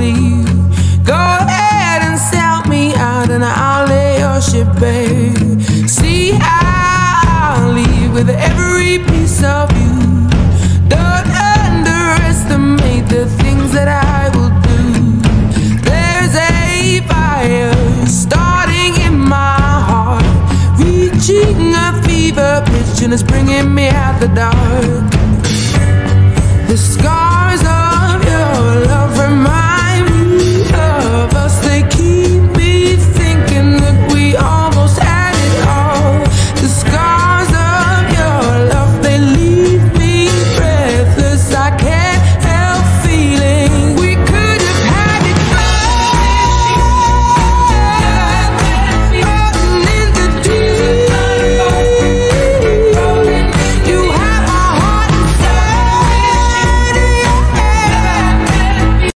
Go ahead and sell me out, and I'll lay your ship bare. See, how I'll leave with every piece of you. Don't underestimate the things that I will do. There's a fire starting in my heart, reaching a fever pitch, and it's bringing me out the dark.